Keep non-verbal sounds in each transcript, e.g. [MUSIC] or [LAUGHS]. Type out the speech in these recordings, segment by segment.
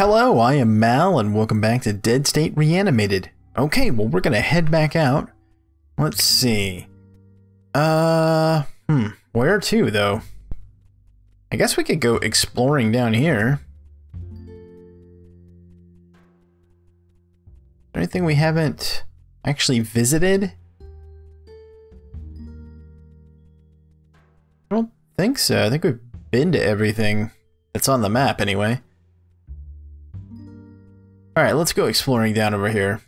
Hello, I am Mal, and welcome back to Dead State Reanimated. Okay, well, we're gonna head back out. Let's see. Uh, hmm, where to, though? I guess we could go exploring down here. Anything we haven't actually visited? I don't think so. I think we've been to everything that's on the map anyway. Alright, let's go exploring down over here.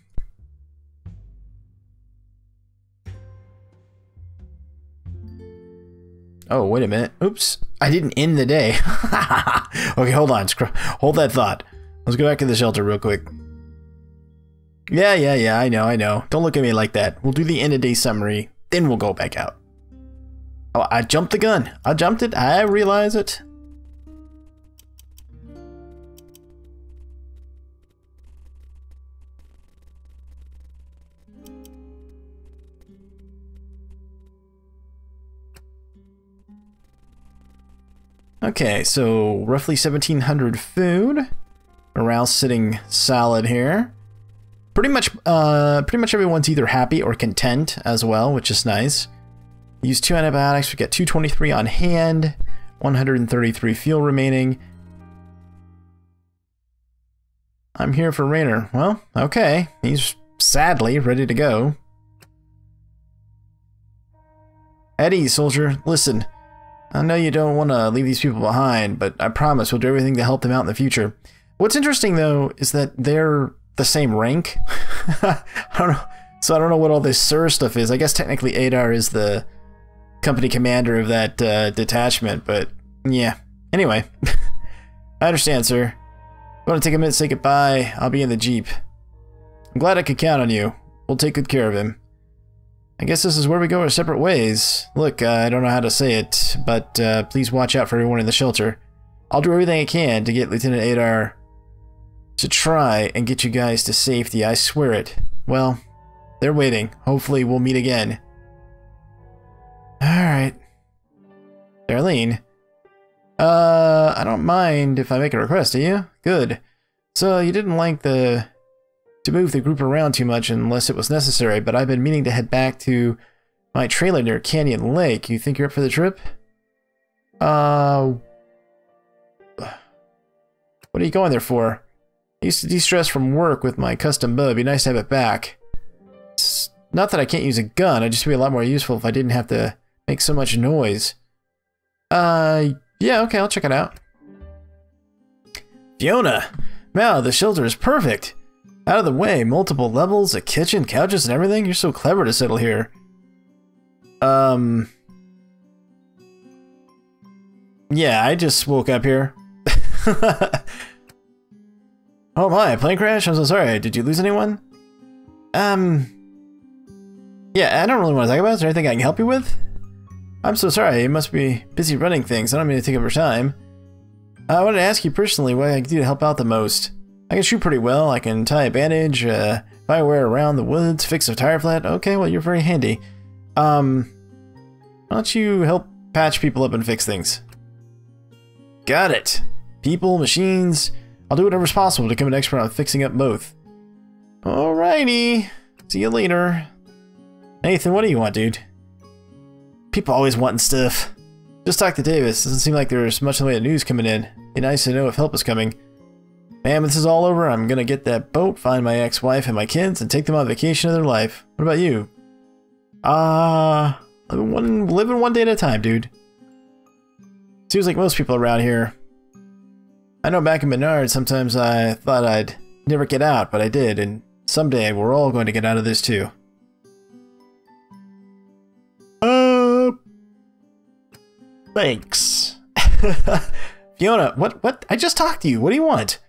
Oh, wait a minute. Oops. I didn't end the day. [LAUGHS] okay, hold on. Hold that thought. Let's go back to the shelter real quick. Yeah, yeah, yeah, I know, I know. Don't look at me like that. We'll do the end of day summary, then we'll go back out. Oh, I jumped the gun. I jumped it. I realize it. Okay, so roughly 1700 food. Morale sitting solid here. Pretty much, uh, pretty much everyone's either happy or content as well, which is nice. Use two antibiotics. We get 223 on hand, 133 fuel remaining. I'm here for Rainer. Well, okay. He's sadly ready to go. Eddie, soldier, listen. I know you don't want to leave these people behind, but I promise we'll do everything to help them out in the future. What's interesting, though, is that they're the same rank. [LAUGHS] I don't know. So I don't know what all this SIR stuff is. I guess technically Adar is the company commander of that uh, detachment, but yeah. Anyway, [LAUGHS] I understand, sir. You want to take a minute to say goodbye? I'll be in the Jeep. I'm glad I could count on you. We'll take good care of him. I guess this is where we go our separate ways. Look, uh, I don't know how to say it, but uh, please watch out for everyone in the shelter. I'll do everything I can to get Lieutenant Adar to try and get you guys to safety, I swear it. Well, they're waiting. Hopefully we'll meet again. Alright. Darlene. Uh, I don't mind if I make a request, do you? Good. So, you didn't like the... to move the group around too much unless it was necessary, but I've been meaning to head back to my trailer near Canyon Lake. You think you're up for the trip? Uh... What are you going there for? I used to de-stress from work with my custom bow. It'd be nice to have it back. It's not that I can't use a gun, I'd just be a lot more useful if I didn't have to make so much noise. Uh, yeah, okay, I'll check it out. Fiona! Wow, the shelter is perfect! Out of the way, multiple levels, a kitchen, couches, and everything? You're so clever to settle here. Um... Yeah, I just woke up here. [LAUGHS] Oh my, plane crash? I'm so sorry. Did you lose anyone? Um... Yeah, I don't really want to talk about it. Is there anything I can help you with? I'm so sorry. You must be busy running things. I don't mean to take up your time. I wanted to ask you personally what I can do to help out the most. I can shoot pretty well. I can tie a bandage, uh, find wear around the woods, fix a tire flat. Okay, well, you're very handy. Um, why don't you help patch people up and fix things? Got it. People, machines, I'll do whatever's possible to become an expert on fixing up both. Alrighty. See you later. Nathan, what do you want, dude? People always wanting stuff. Just talk to Davis. Doesn't seem like there's much in the way of news coming in. Be nice to know if help is coming. Man, this is all over, I'm gonna get that boat, find my ex-wife and my kids, and take them on vacation of their life. What about you? Ah, uh, living one, living one day at a time, dude. Seems like most people around here. I know back in Menard, sometimes I thought I'd never get out, but I did, and someday we're all going to get out of this too. Uh, thanks. [LAUGHS] Fiona, what, what? I just talked to you. What do you want?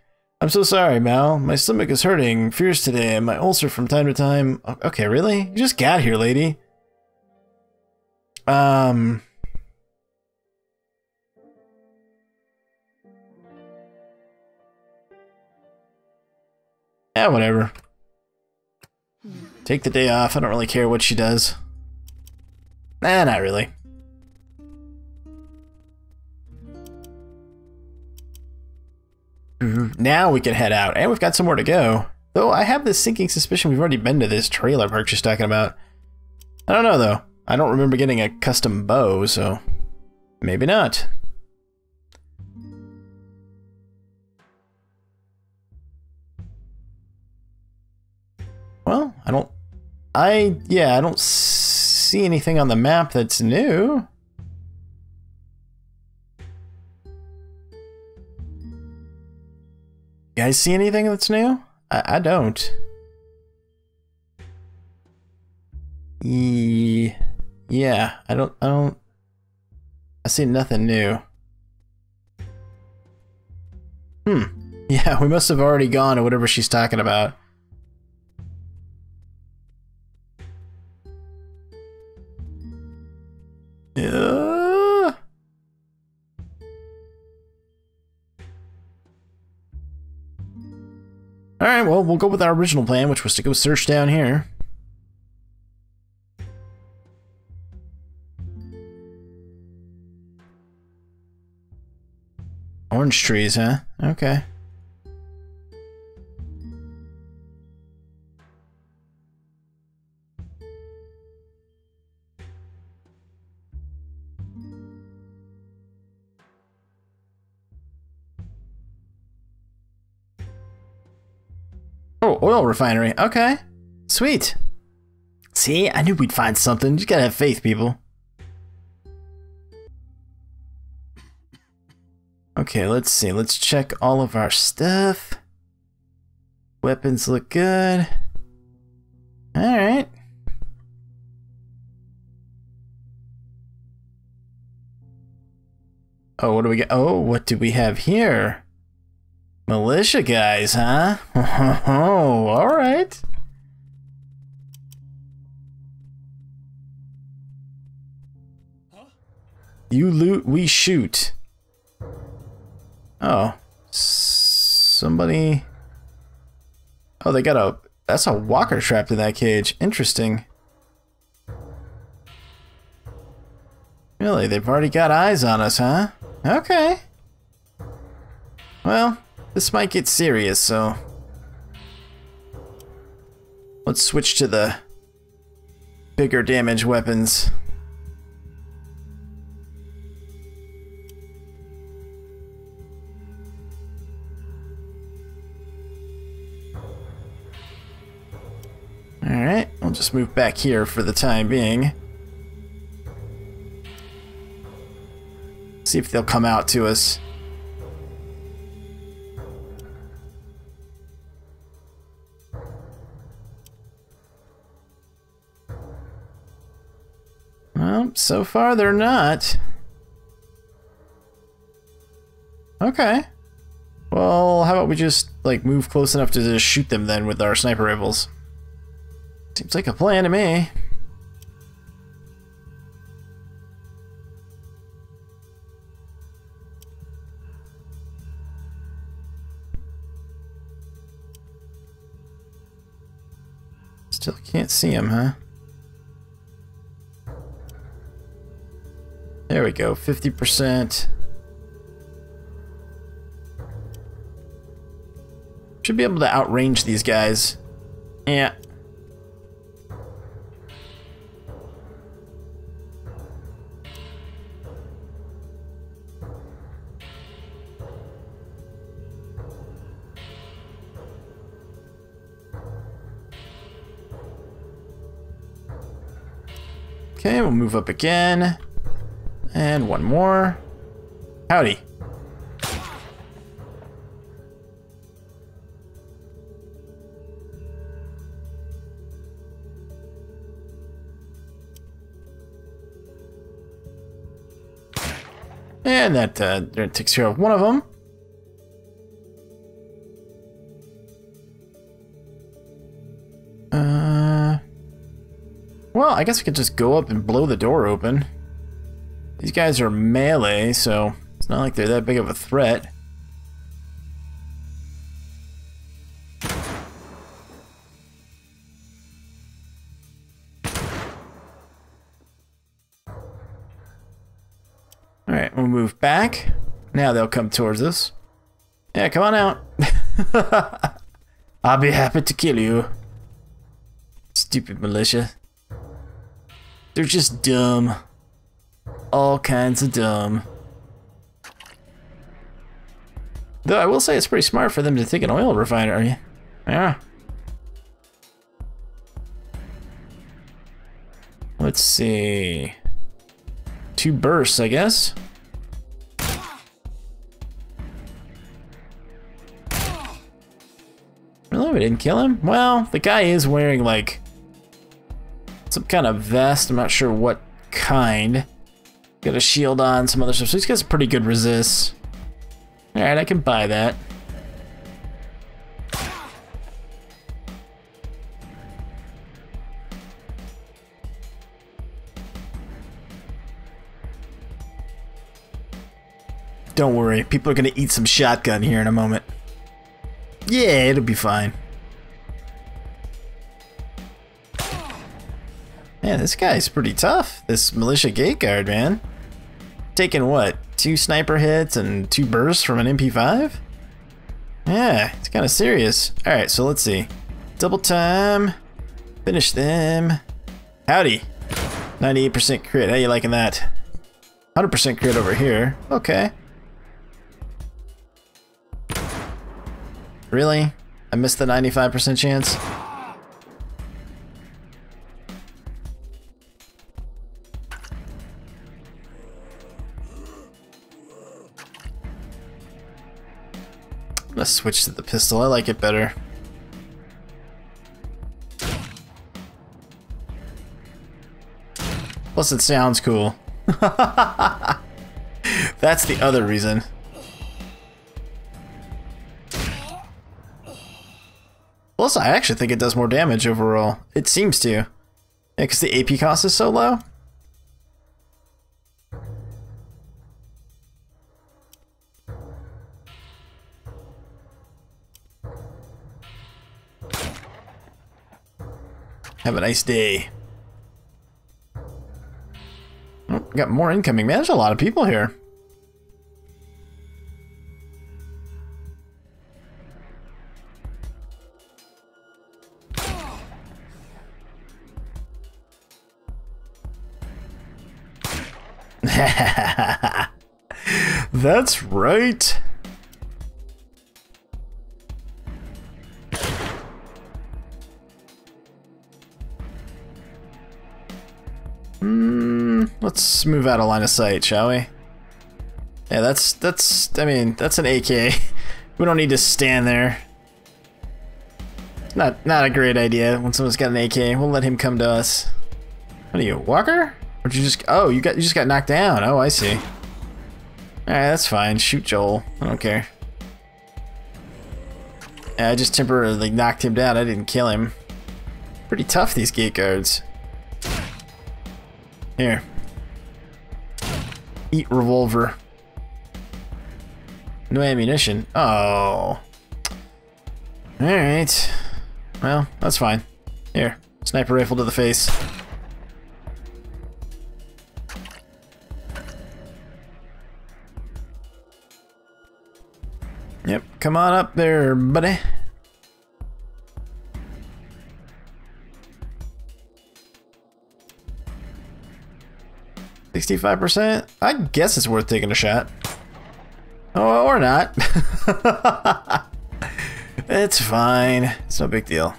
I'm so sorry, Mal. My stomach is hurting fierce today, and my ulcer from time to time. Okay, really? You just got here, lady. Um, Yeah, whatever. Take the day off. I don't really care what she does. Nah, not really. Mm-hmm. Now we can head out, and we've got somewhere to go. Though I have this sinking suspicion we've already been to this trailer park she's talking about. I don't know, though. I don't remember getting a custom bow, so maybe not. Well, I don't... I... yeah, I don't see anything on the map that's new. You guys see anything that's new? I, I don't. Yeah, I don't, I don't, I see nothing new. Hmm. [LAUGHS] Yeah, we must have already gone to whatever she's talking about. Alright, well, we'll go with our original plan, which was to go search down here. Orange trees, huh? Okay. Oil refinery. Okay. Sweet. See, I knew we'd find something. You gotta have faith, people. Okay, let's see. Let's check all of our stuff. Weapons look good. Alright. Oh, what do we get? Oh, what do we have here? Militia guys, huh? [LAUGHS] Oh, alright. You loot, we shoot. Oh. Somebody... Oh, they got a... That's a walker trapped in that cage. Interesting. Really? They've already got eyes on us, huh? Okay. Well, this might get serious, so... Let's switch to the bigger damage weapons. Alright, we'll just move back here for the time being. See if they'll come out to us. So far they're not. Okay. Well, how about we just, like, move close enough to just shoot them then with our sniper rifles? Seems like a plan to me. Still can't see him, huh? There we go, 50%. Should be able to outrange these guys. Yeah. Okay, we'll move up again. And one more. Howdy. And that uh, takes care of one of them. Uh, well, I guess we could just go up and blow the door open. These guys are melee, so it's not like they're that big of a threat. Alright, we'll move back. Now they'll come towards us. Yeah, come on out. [LAUGHS] I'll be happy to kill you. Stupid militia. They're just dumb. All kinds of dumb. Though I will say it's pretty smart for them to take an oil refinery. Yeah. Let's see. Two bursts, I guess. Really? We didn't kill him? Well, the guy is wearing, like, some kind of vest. I'm not sure what kind. Got a shield on, some other stuff. So he's got some pretty good resist. Alright, I can buy that. Don't worry, people are gonna eat some shotgun here in a moment. Yeah, it'll be fine. Man, this guy's pretty tough. This militia gate guard, man. Taking what? Two sniper hits and two bursts from an MP5? Yeah, it's kind of serious. Alright, so let's see. Double time. Finish them. Howdy. 98% crit. How you liking that? 100% crit over here. Okay. Really? I missed the 95% chance? Let's switch to the pistol. I like it better. Plus it sounds cool. [LAUGHS] That's the other reason. Plus, I actually think it does more damage overall. It seems to. Yeah, because the AP cost is so low. Have a nice day. Oh, got more incoming. Man, there's a lot of people here. [LAUGHS] That's right. Let's move out of line of sight, shall we? Yeah, that's, that's, I mean, that's an AK. [LAUGHS] we don't need to stand there. Not, not a great idea when someone's got an AK. We'll let him come to us. What are you, walker? Or you just, oh, you got, you just got knocked down. Oh, I see. Alright, that's fine. Shoot Joel. I don't care. Yeah, I just temporarily knocked him down. I didn't kill him. Pretty tough, these gate guards. Here. Eat revolver. No ammunition. Oh. Alright. Well, that's fine. Here. Sniper rifle to the face. Yep, come on up there, buddy. Sixty-five percent. I guess it's worth taking a shot. Oh, or not. [LAUGHS] it's fine. It's no big deal.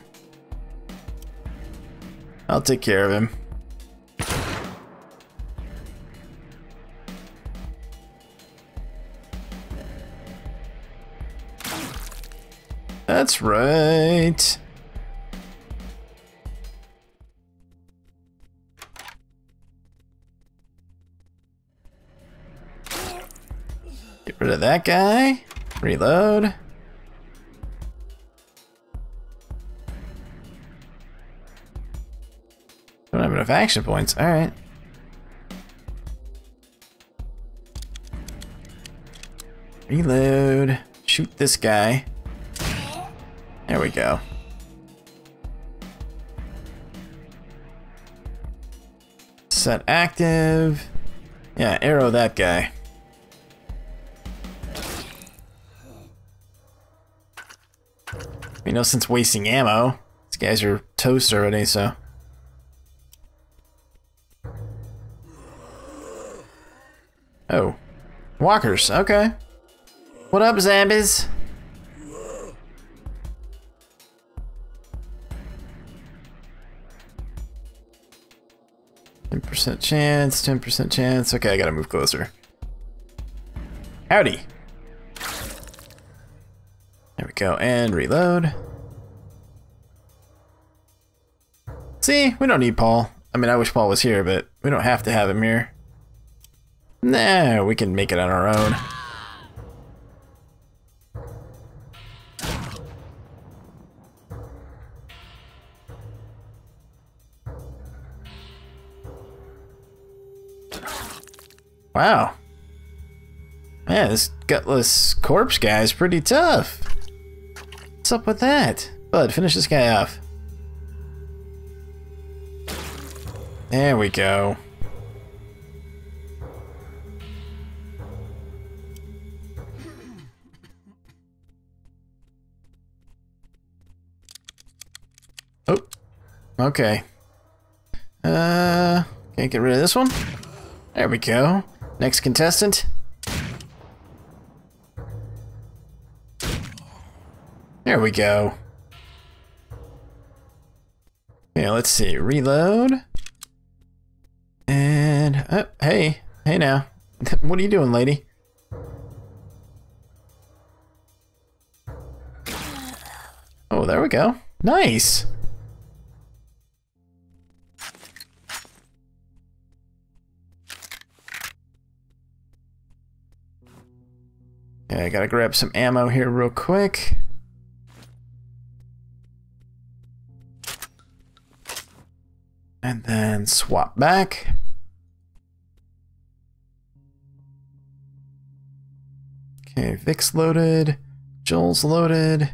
I'll take care of him. That's right. Rid of that guy. Reload. Don't have enough action points. Alright. Reload. Shoot this guy. There we go. Set active. Yeah, arrow that guy. Mean, no sense wasting ammo. These guys are toast already, so. Oh. Walkers, okay. What up, zombies? Ten percent chance, ten percent chance. Okay, I gotta move closer. Howdy. Go, and reload. See, we don't need Paul. I mean, I wish Paul was here, but we don't have to have him here. Nah, we can make it on our own. Wow. Man, this gutless corpse guy is pretty tough. What's up with that? Bud, finish this guy off. There we go. Oh, okay. Uh, can't get rid of this one. There we go. Next contestant. There we go. Yeah, let's see. Reload. And, oh, hey. Hey now. [LAUGHS] what are you doing, lady? Oh, there we go. Nice. Okay, I gotta grab some ammo here real quick. And then swap back. Okay, Vic's loaded. Joel's loaded.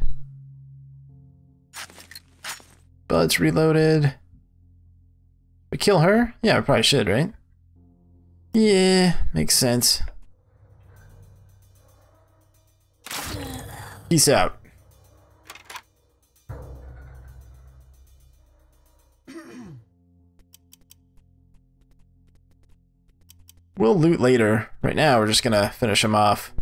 Bud's reloaded. We kill her? Yeah, we probably should, right? Yeah, makes sense. Peace out. We'll loot later. Right now, we're just gonna finish him off.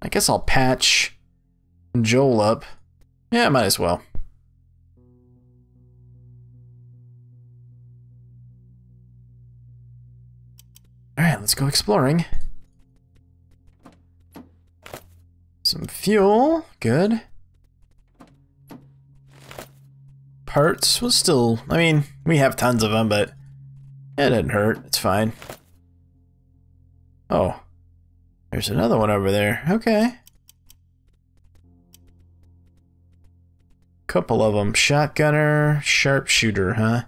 I guess I'll patch Joel up. Yeah, might as well. Let's go exploring. Some fuel, good. Parts was still, I mean, we have tons of them, but it didn't hurt, it's fine. Oh, there's another one over there, okay. Couple of them, shotgunner, sharpshooter, huh?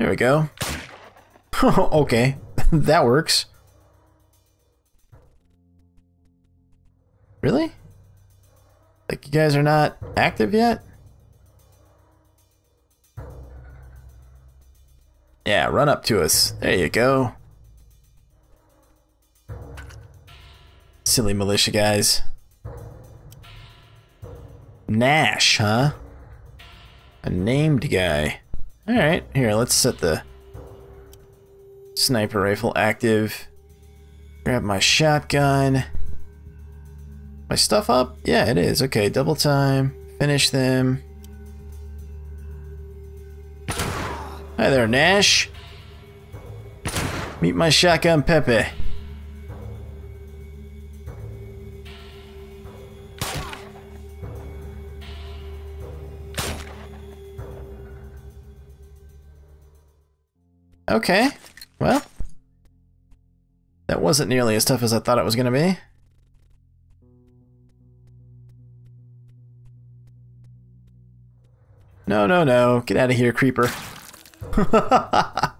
There we go. [LAUGHS] okay, [LAUGHS] that works. Really? Like you guys are not active yet? Yeah, run up to us. There you go. Silly militia guys. Nash, huh? A named guy. Alright, here, let's set the sniper rifle active. Grab my shotgun. My stuff up? Yeah, it is. Okay, double time. Finish them. Hi there, Nash. Meet my shotgun Pepe. Okay, well. That wasn't nearly as tough as I thought it was going to be. No, no, no. Get out of here, creeper. [LAUGHS]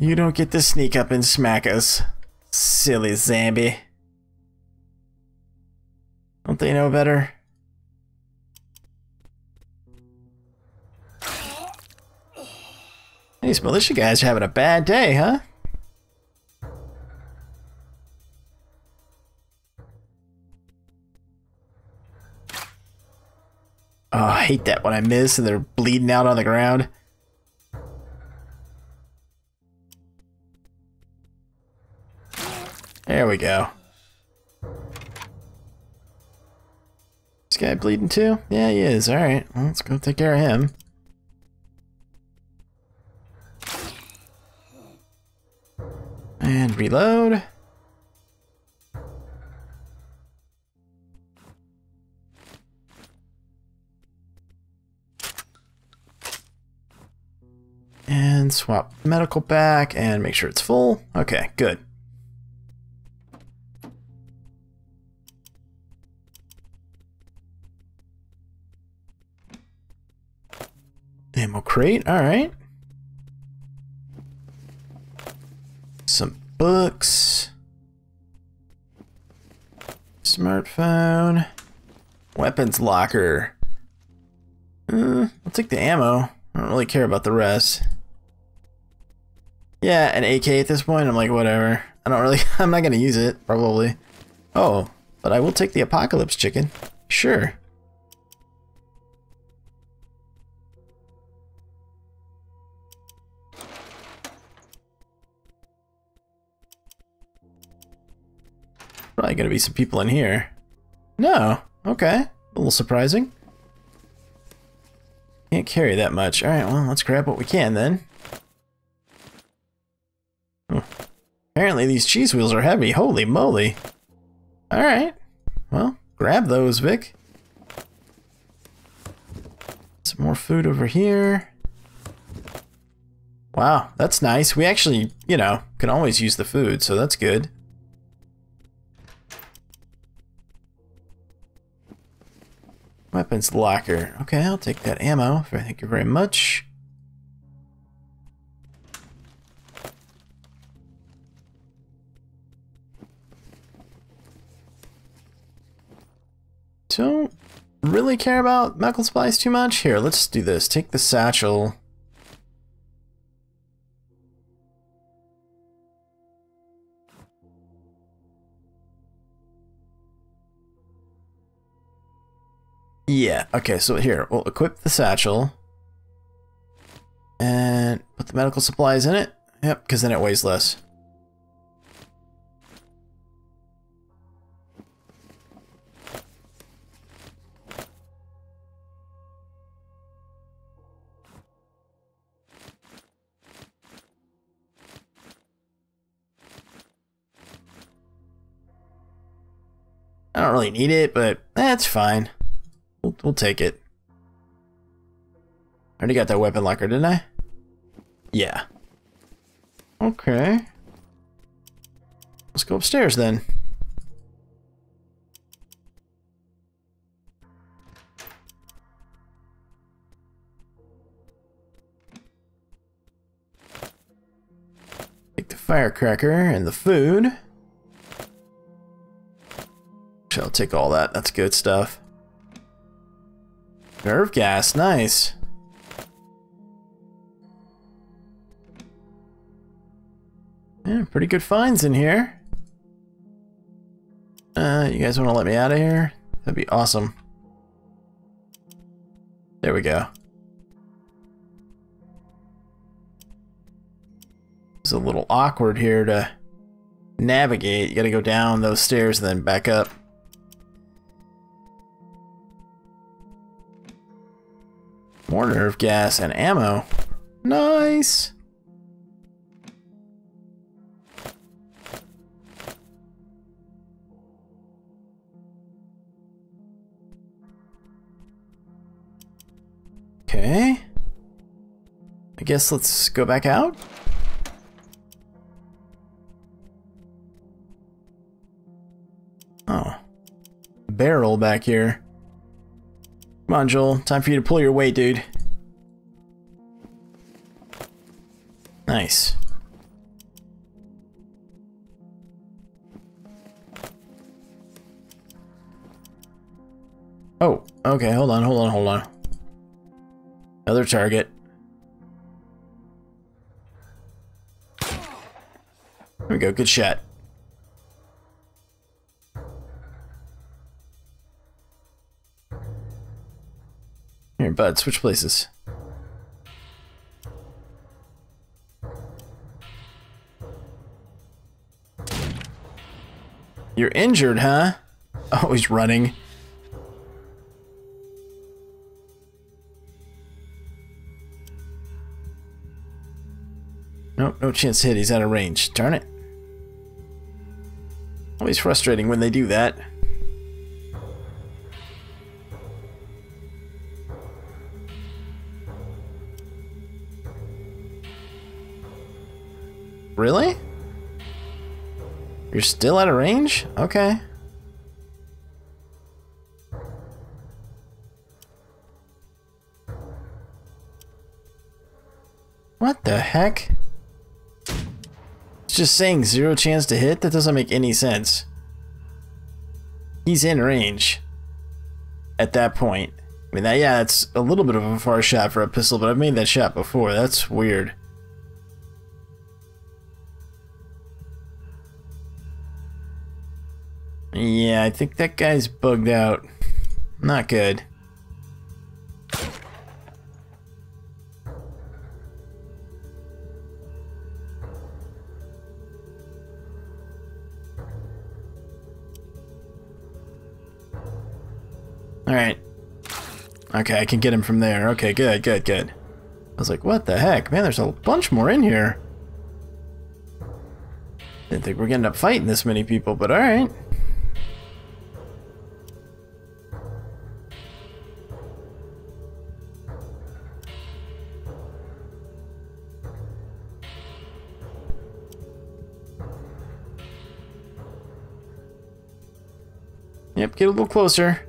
you don't get to sneak up and smack us. Silly Zambi. Don't they know better? These militia guys are having a bad day, huh? Oh, I hate that when I miss and they're bleeding out on the ground. There we go. This guy bleeding too? Yeah, he is. Alright, well, let's go take care of him. Reload. And swap medical back and make sure it's full. Okay, good. Ammo crate, alright. Books. Smartphone. Weapons locker. Uh, I'll take the ammo. I don't really care about the rest. Yeah, an AK at this point, I'm like, whatever. I don't really, [LAUGHS] I'm not gonna use it, probably. Oh, but I will take the Apocalypse Chicken. Sure. Probably gonna be some people in here. No, okay. A little surprising. Can't carry that much. Alright, well, let's grab what we can then. Apparently these cheese wheels are heavy. Holy moly. Alright. Well, grab those, Vic. Some more food over here. Wow, that's nice. We actually, you know, can always use the food, so that's good. Weapons locker. Okay, I'll take that ammo. Thank you very much. Don't really care about medical supplies too much. Here, let's do this. Take the satchel. Yeah, okay, so here, we'll equip the satchel. And put the medical supplies in it. Yep, because then it weighs less. I don't really need it, but that's fine. We'll, take it. I already got that weapon locker, didn't I? Yeah. Okay. Let's go upstairs then. Take the firecracker and the food. I'll take all that. That's good stuff. Nerve gas, nice. Yeah, pretty good finds in here. Uh, you guys want to let me out of here? That'd be awesome. There we go. It's a little awkward here to navigate. You gotta go down those stairs and then back up. More nerve gas and ammo. Nice. Okay. I guess let's go back out. Oh. Barrel back here. Come on, Joel. Time for you to pull your weight, dude. Nice. Oh, okay, hold on, hold on, hold on. Another target. There we go, good shot. Here, bud, switch places. You're injured, huh? [LAUGHS] Oh, he's running. Nope, no chance hit. He's out of range. Darn it. Always frustrating when they do that. Really? You're still out of range? Okay. What the heck? It's just saying zero chance to hit? That doesn't make any sense. He's in range. At that point. I mean, that, yeah, that's a little bit of a far shot for a pistol, but I've made that shot before. That's weird. Yeah, I think that guy's bugged out. Not good. Alright. Okay, I can get him from there. Okay, good, good, good. I was like, what the heck? Man, there's a bunch more in here. Didn't think we're gonna end up fighting this many people, but alright. Yep, get a little closer.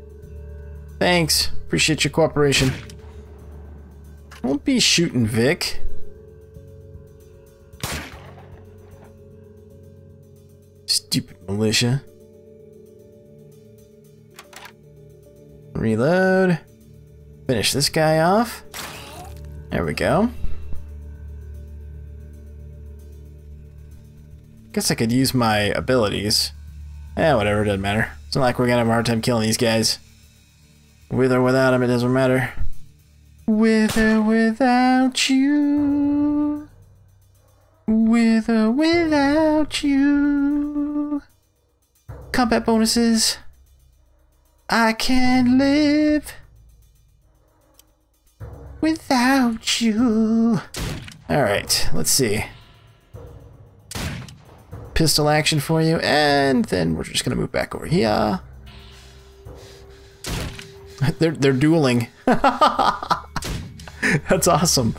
Thanks. Appreciate your cooperation. Won't be shooting Vic. Stupid militia. Reload. Finish this guy off. There we go. Guess I could use my abilities. Eh, whatever, doesn't matter. It's not like we're gonna have a hard time killing these guys. With or without him, it doesn't matter. With or without you. With or without you. Combat bonuses. I can't live without you. Alright, let's see pistol action for you, and then we're just gonna move back over here. [LAUGHS] they're they're dueling. [LAUGHS] That's awesome.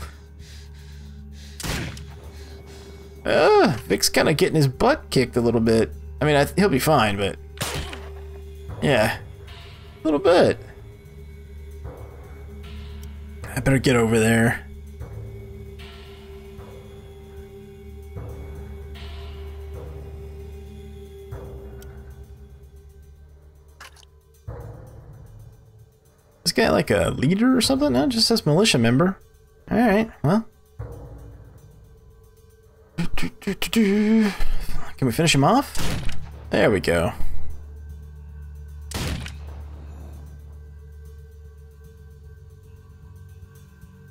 Uh, Vic's kind of getting his butt kicked a little bit. I mean, I he'll be fine, but yeah, a little bit. I better get over there. Like a leader or something? No, just says militia member. Alright, well. Can we finish him off? There we go.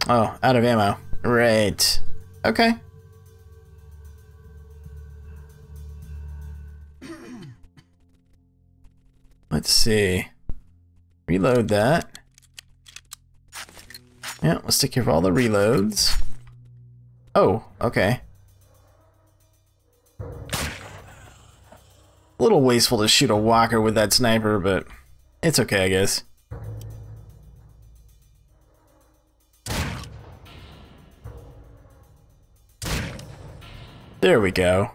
Oh, out of ammo. Right. Okay. Let's see. Reload that. Yeah, let's take care of all the reloads. Oh, okay. A little wasteful to shoot a walker with that sniper, but it's okay, I guess. There we go.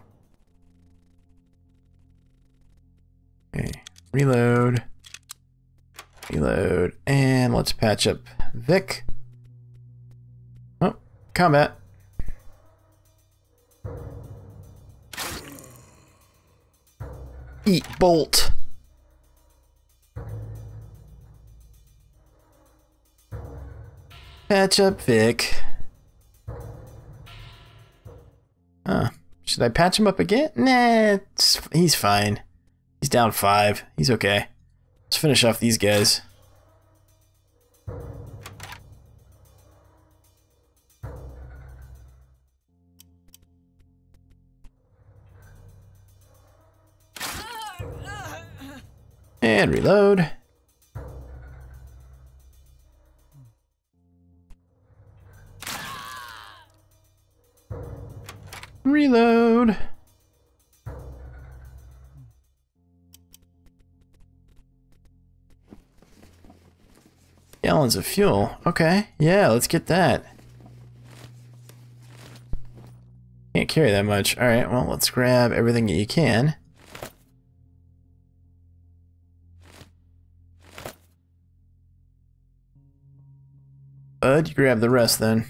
Okay, reload. Reload. And let's patch up Vic. Combat. Eat bolt. Patch up Vic. Huh. Should I patch him up again? Nah, he's fine. He's down five. He's okay. Let's finish off these guys. And reload. Reload. Gallons of fuel. Okay, yeah, let's get that. Can't carry that much. Alright, well, let's grab everything that you can. You grab the rest then.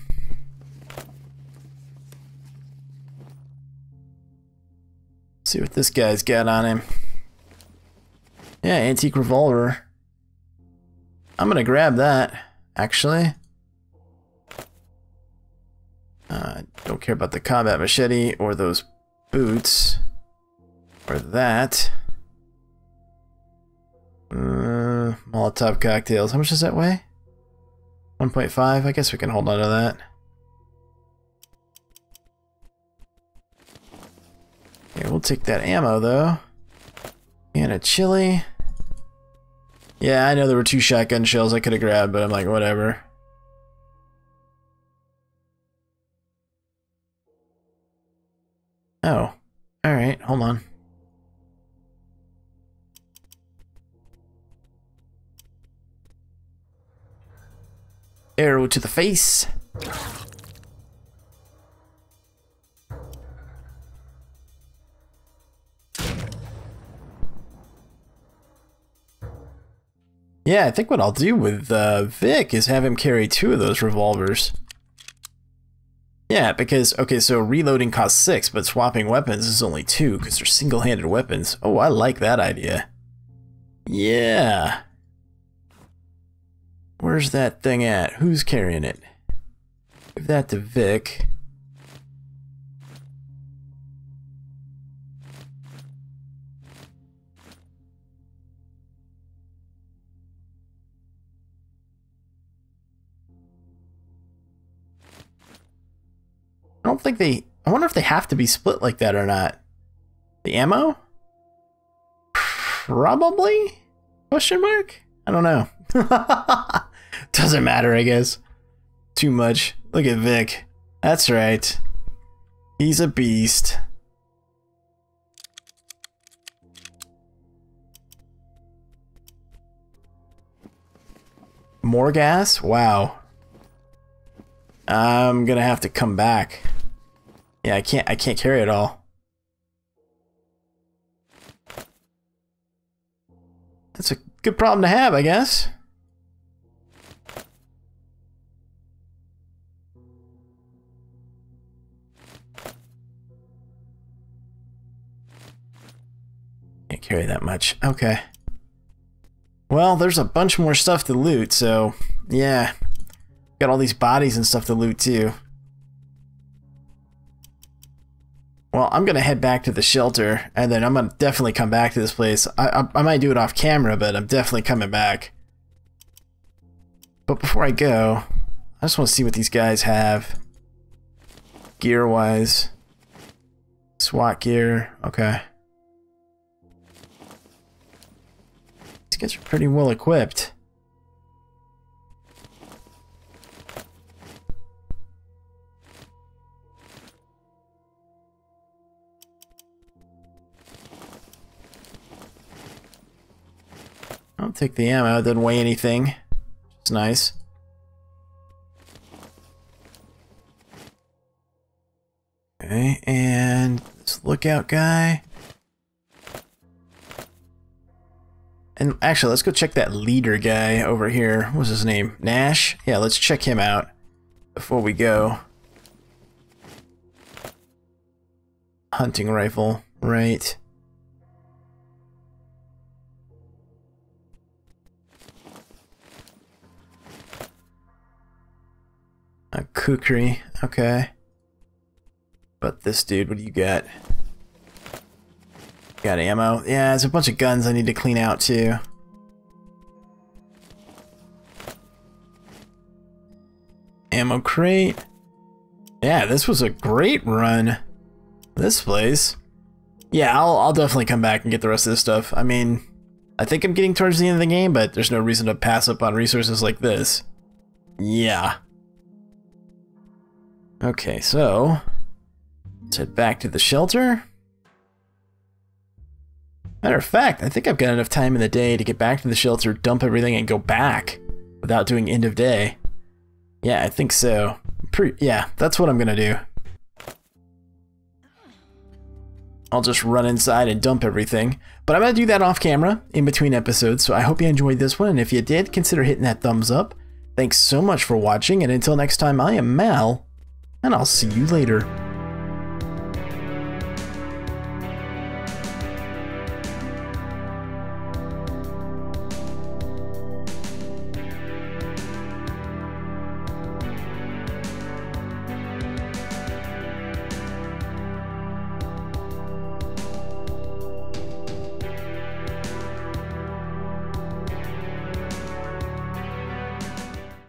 see what this guy's got on him. Yeah, antique revolver. I'm gonna grab that, actually. Uh, don't care about the combat machete or those boots. Or that. Uh, Molotov cocktails. How much does that weigh? 1.5? I guess we can hold on to that. Okay, we'll take that ammo though. And a chili. Yeah, I know there were two shotgun shells I could have grabbed, but I'm like, whatever. Oh. Alright, hold on. Arrow to the face. Yeah, I think what I'll do with uh, Vic is have him carry two of those revolvers. Yeah, because, okay, so reloading costs six, but swapping weapons is only two, because they're single-handed weapons. Oh, I like that idea. Yeah. Where's that thing at? Who's carrying it? Give that to Vic. I don't think they... I wonder if they have to be split like that or not. The ammo? Probably? Question mark? I don't know. [LAUGHS] Doesn't matter, I guess. Too much. Look at Vic. That's right. He's a beast. More gas? Wow. I'm gonna have to come back. Yeah, I can't I can't carry it all. That's a good problem to have, I guess. Carry that much. Okay. Well, there's a bunch more stuff to loot, so yeah. Got all these bodies and stuff to loot too. Well, I'm gonna head back to the shelter, and then I'm gonna definitely come back to this place. I, I, I might do it off camera, but I'm definitely coming back. But before I go, I just want to see what these guys have. Gear-wise. SWAT gear, okay. These guys are pretty well equipped. I'll take the ammo, it doesn't weigh anything. It's nice. Okay, and this lookout guy. And actually, let's go check that leader guy over here. What's his name? Nash? Yeah, let's check him out before we go. Hunting rifle, right. A kukri, okay. But this dude, what do you got? Got ammo. Yeah, there's a bunch of guns I need to clean out too. Ammo crate. Yeah, this was a great run. This place. Yeah, I'll, I'll definitely come back and get the rest of this stuff. I mean, I think I'm getting towards the end of the game, but there's no reason to pass up on resources like this. Yeah. Okay, so... Let's head back to the shelter. Matter of fact, I think I've got enough time in the day to get back to the shelter, dump everything, and go back without doing end of day. Yeah, I think so. Pre yeah, that's what I'm gonna do. I'll just run inside and dump everything. But I'm gonna do that off camera in between episodes, so I hope you enjoyed this one, and if you did, consider hitting that thumbs up. Thanks so much for watching, and until next time, I am Mal, and I'll see you later.